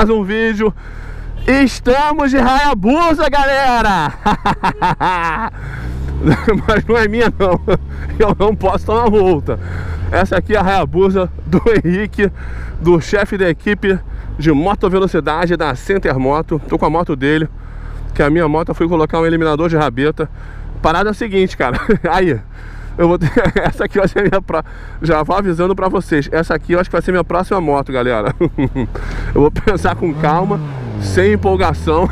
mais um vídeo. Estamos de Hayabusa, galera! Mas não é minha não. Eu não posso tomar multa. Essa aqui é a Hayabusa do Henrique Do chefe da equipe de moto velocidade da Center Moto. Tô com a moto dele Que a minha moto foi colocar um eliminador de rabeta. Parada é a seguinte, cara. Aí eu vou ter... Essa aqui vai ser minha pro... Já vou avisando pra vocês. Essa aqui eu acho que vai ser minha próxima moto, galera. Eu vou pensar com calma Sem empolgação.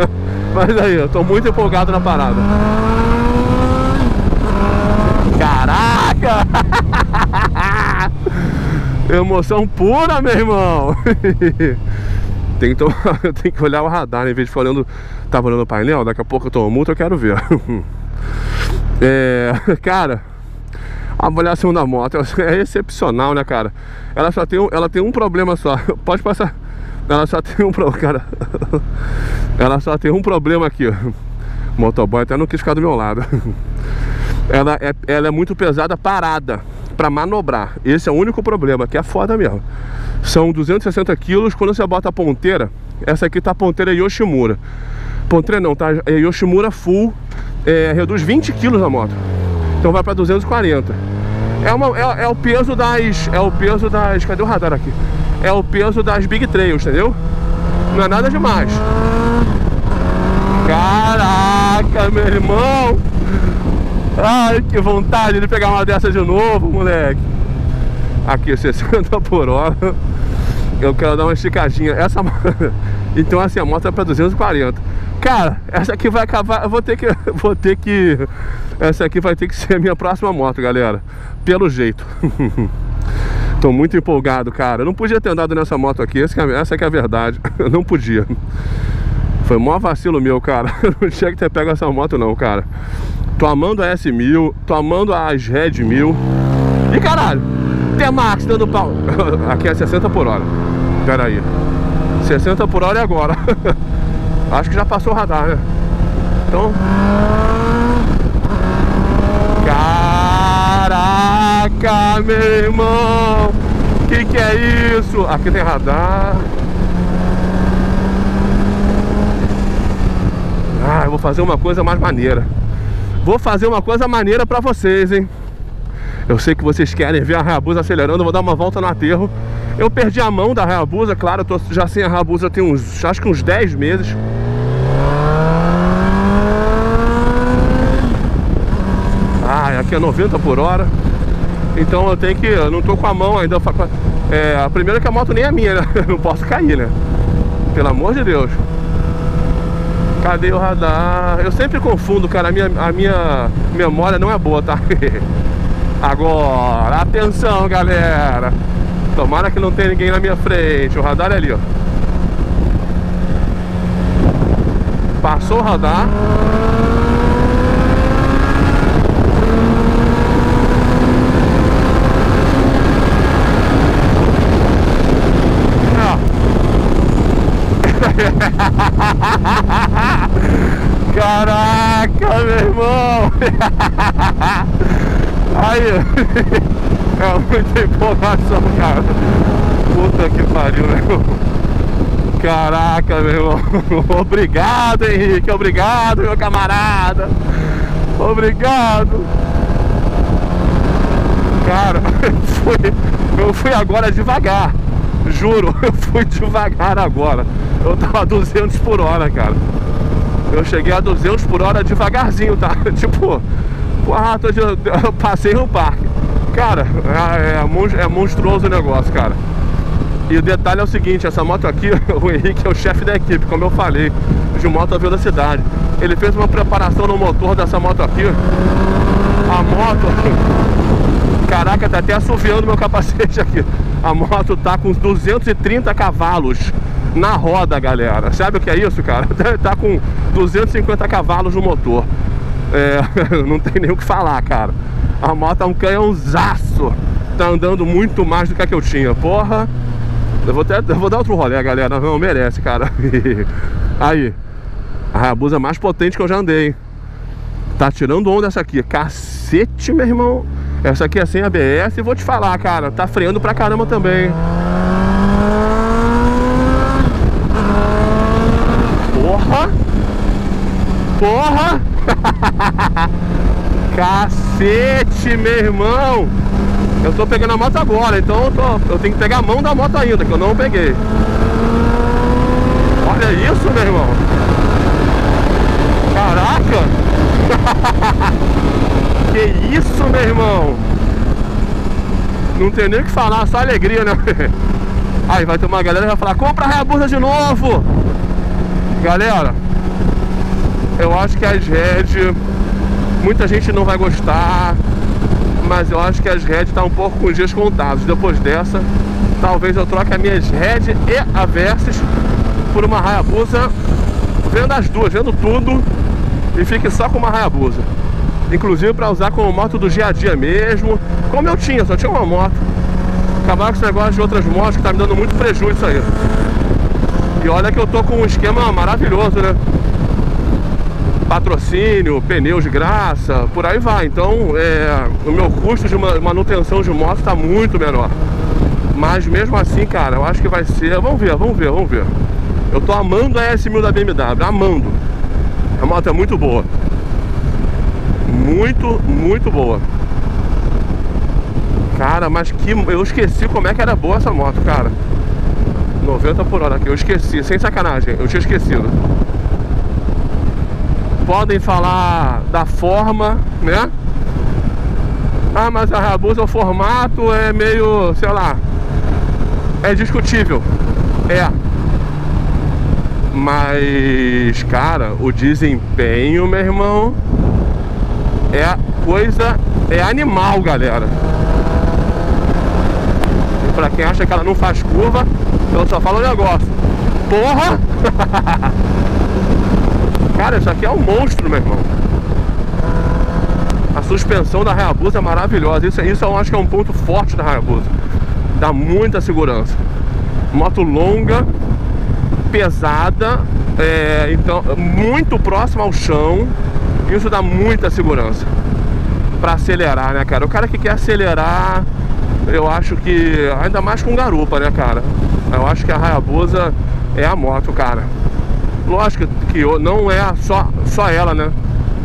Mas aí, eu tô muito empolgado na parada. Caraca! Emoção pura, meu irmão! Tem que, tomar, tem que olhar o radar né? Em vez de ficar olhando Tava olhando o painel Daqui a pouco eu tomo multa, eu quero ver É, cara, a avaliação da moto é excepcional, né, cara? Ela só tem um, ela tem um problema só. Pode passar. Ela só tem um problema, cara. Ela só tem um problema aqui. O motoboy até não quis ficar do meu lado. Ela é, ela é muito pesada parada para manobrar. Esse é o único problema, que é foda mesmo. São 260 quilos. Quando você bota a ponteira, essa aqui tá a ponteira Yoshimura. Ponteira não, tá? É Yoshimura full é, reduz 20 quilos na moto. Então vai para 240. É, uma, é, é, o peso das. É o peso das. Cadê o radar aqui? É o peso das Big Trails, entendeu? Não é nada demais. Caraca, meu irmão! Ai, que vontade de pegar uma dessa de novo, moleque. Aqui, 60 por hora. Eu quero dar uma esticadinha. Essa Então assim, a moto é para 240. Cara, essa aqui vai acabar, eu vou ter que vou ter que essa aqui vai ter que ser a minha próxima moto, galera. Pelo jeito. Tô muito empolgado, cara. Eu não podia ter andado nessa moto aqui, essa, essa é, é a verdade. Eu não podia. Foi maior vacilo meu, cara. Eu não tinha que ter pego essa moto não, cara. Tô amando a S1000, tô amando as Red 1000. E caralho, T-Max dando pau. Aqui é 60 por hora. Pera aí. 60 por hora é agora. Acho que já passou o radar, né? Então... Caraca, meu irmão! Que que é isso? Aqui tem radar. Ah, eu vou fazer uma coisa mais maneira. Vou fazer uma coisa maneira pra vocês, hein? Eu sei que vocês querem ver a Hayabusa acelerando, eu vou dar uma volta no aterro. Eu perdi a mão da Hayabusa, claro, eu tô já sem a Hayabusa tem uns, acho que uns 10 meses. Aqui é 90 por hora. Então eu tenho que, eu não tô com a mão ainda. É, a primeira que a moto nem é minha, né? não posso cair, né? Pelo amor de Deus. Cadê o radar? Eu sempre confundo, cara, a minha, a minha memória não é boa, tá? Agora, atenção galera Tomara que não tenha ninguém na minha frente O radar é ali, ó Passou o radar Caraca, meu irmão Aí, é muita empolgação, cara. Puta que pariu, meu Caraca, meu irmão. Obrigado, Henrique. Obrigado, meu camarada. Obrigado. Cara, fui, eu fui agora devagar. Juro, eu fui devagar agora. Eu tava a 200 por hora, cara. Eu cheguei a 200 por hora devagarzinho, tá? Tipo, ah, tô eu passei no parque. Cara, é, é, é monstruoso o negócio, cara. E o detalhe é o seguinte, essa moto aqui, o Henrique é o chefe da equipe, como eu falei, de moto à velocidade. Ele fez uma preparação no motor dessa moto aqui. A moto, caraca, tá até assoviando meu capacete aqui. A moto tá com 230 cavalos na roda, galera. Sabe o que é isso, cara? Tá com 250 cavalos no motor é, não tem nem o que falar, cara. A moto é um canhãozaço. Tá andando muito mais do que a que eu tinha. Porra. Eu vou, até, eu vou dar outro rolê, galera. Não merece, cara. Aí. A rabusa é mais potente que eu já andei, hein? Tá tirando onda essa aqui. Cacete, meu irmão. Essa aqui é sem ABS e vou te falar, cara. Tá freando pra caramba também. Porra! Porra! Cacete, meu irmão! Eu tô pegando a moto agora, então eu, tô, eu tenho que pegar a mão da moto ainda, que eu não peguei. Olha isso, meu irmão! Caraca! que isso, meu irmão! Não tem nem o que falar, só alegria, né? Aí vai ter uma galera que vai falar, compra a Hayabusa de novo! Galera, eu acho que as Red, muita gente não vai gostar, mas eu acho que as Red tá um pouco com os dias contados. Depois dessa, talvez eu troque as minhas Red e a Versys por uma Hayabusa, vendo as duas, vendo tudo e fique só com uma Hayabusa. Inclusive para usar como moto do dia a dia mesmo, como eu tinha, só tinha uma moto. Acabar com esse negócio de outras motos que tá me dando muito prejuízo aí. E olha que eu tô com um esquema maravilhoso, né? Patrocínio, pneus de graça, por aí vai. Então, é, o meu custo de manutenção de moto está muito menor. Mas mesmo assim, cara, eu acho que vai ser... Vamos ver, vamos ver, vamos ver. Eu tô amando a S1000 da BMW, amando. A moto é muito boa. Muito, muito boa. Cara, mas que... Eu esqueci como é que era boa essa moto, cara. 90 por hora aqui, eu esqueci, sem sacanagem, eu tinha esquecido. Podem falar da forma, né? Ah, mas a Hayabusa, o formato é meio, sei lá, é discutível. É. Mas, cara, o desempenho, meu irmão, é coisa, é animal, galera. E pra quem acha que ela não faz curva, eu só falo um negócio. Porra! Cara, isso aqui é um monstro, meu irmão. A suspensão da Hayabusa é maravilhosa. Isso, isso eu acho que é um ponto forte da Hayabusa. Dá muita segurança. Moto longa, pesada, é, então muito próxima ao chão. Isso dá muita segurança para acelerar, né, cara? O cara que quer acelerar, eu acho que ainda mais com garupa, né, cara? Eu acho que a Hayabusa é a moto, cara. Lógico que não é só, só ela, né?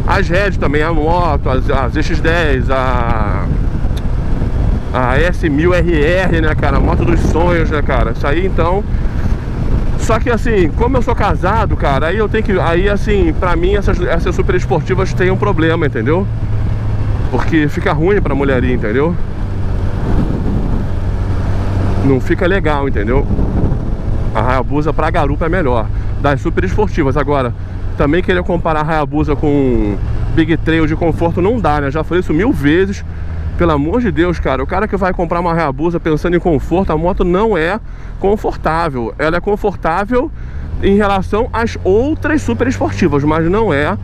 As Red também, a moto, as, as X10, a, a S1000RR, né, cara? A moto dos sonhos, né, cara? Isso aí, então... Só que, assim, como eu sou casado, cara, aí eu tenho que... Aí, assim, pra mim, essas, essas super esportivas têm um problema, entendeu? Porque fica ruim pra mulheria, entendeu? não fica legal, entendeu? A Hayabusa pra garupa é melhor Das super esportivas Agora, também querer comparar a Hayabusa com Big Trail de conforto não dá, né? Já falei isso mil vezes Pelo amor de Deus, cara O cara que vai comprar uma Hayabusa pensando em conforto A moto não é confortável Ela é confortável em relação às outras super esportivas Mas não é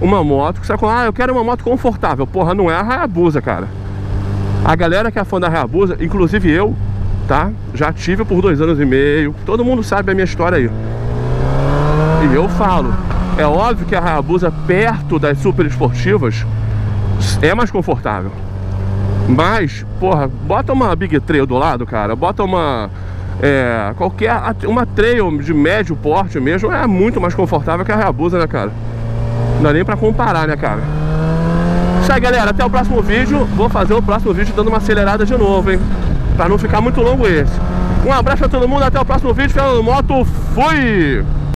uma moto que você vai falar Ah, eu quero uma moto confortável Porra, não é a Hayabusa, cara a galera que é fã da Hayabusa, inclusive eu, tá? Já tive por dois anos e meio. Todo mundo sabe a minha história aí. E eu falo, é óbvio que a Hayabusa perto das super esportivas é mais confortável. Mas, porra, bota uma Big Trail do lado, cara. Bota uma... É, qualquer... Uma Trail de médio porte mesmo é muito mais confortável que a Hayabusa, né, cara? Não dá nem pra comparar, né, cara? Isso aí, galera. Até o próximo vídeo. Vou fazer o próximo vídeo dando uma acelerada de novo, hein? Pra não ficar muito longo esse. Um abraço a todo mundo, até o próximo vídeo. Fernando Moto, fui!